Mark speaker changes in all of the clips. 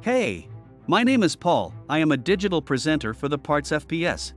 Speaker 1: Hey, my name is Paul, I am a digital presenter for the Parts FPS.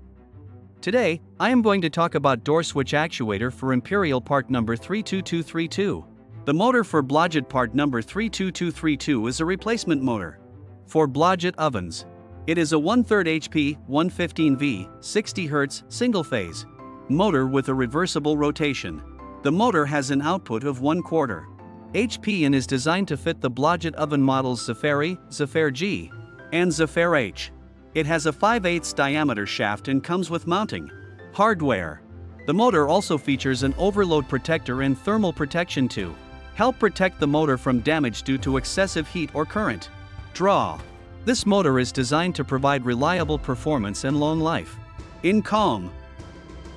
Speaker 1: Today, I am going to talk about door switch actuator for Imperial part number 32232. The motor for Blodgett part number 32232 is a replacement motor. For Blodgett ovens, it is a 1 3 HP 115V 60 Hz single phase motor with a reversible rotation. The motor has an output of 1 quarter HP and is designed to fit the Blodgett oven models Zafari, Zephaire G, and Zephaire H. It has a 5 8 diameter shaft and comes with mounting hardware. The motor also features an overload protector and thermal protection to help protect the motor from damage due to excessive heat or current. Draw. This motor is designed to provide reliable performance and long life. In calm.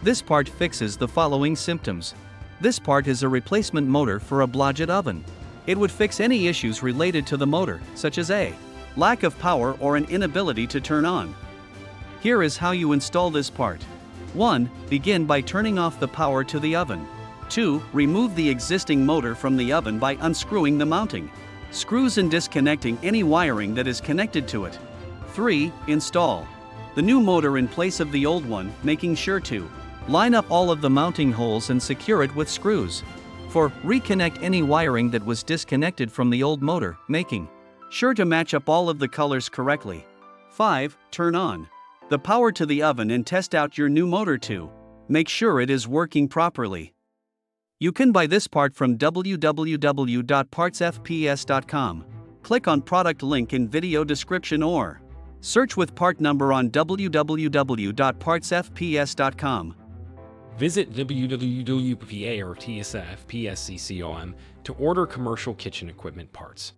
Speaker 1: This part fixes the following symptoms. This part is a replacement motor for a Blodgett oven. It would fix any issues related to the motor, such as a lack of power or an inability to turn on. Here is how you install this part. 1. Begin by turning off the power to the oven. 2. Remove the existing motor from the oven by unscrewing the mounting screws and disconnecting any wiring that is connected to it. 3. Install the new motor in place of the old one, making sure to line up all of the mounting holes and secure it with screws. 4. Reconnect any wiring that was disconnected from the old motor, making sure to match up all of the colors correctly. 5. Turn on the power to the oven and test out your new motor to make sure it is working properly. You can buy this part from www.partsfps.com. Click on product link in video description or search with part number on www.partsfps.com.
Speaker 2: Visit www.partsfps.com to order commercial kitchen equipment parts.